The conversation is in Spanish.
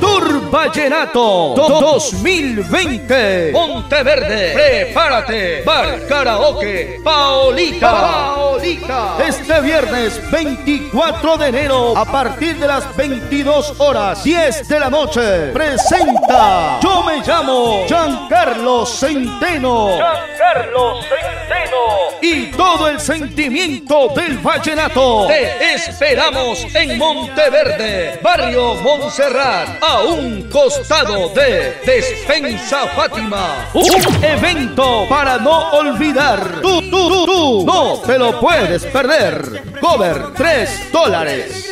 Tour Vallenato 2020. Monteverde, prepárate. Bar Karaoke, Paolita. Paolita. Este viernes 24 de enero, a partir de las 22 horas, 10 de la noche, presenta. Yo me llamo Giancarlo Centeno. Giancarlo Centeno. Y todo el sentimiento del vallenato. Te esperamos en Monteverde, barrio Montserrat, a un costado de Despensa Fátima. Un evento para no olvidar. Tú, tú, tú, tú, no te lo puedes perder. Cover 3 dólares.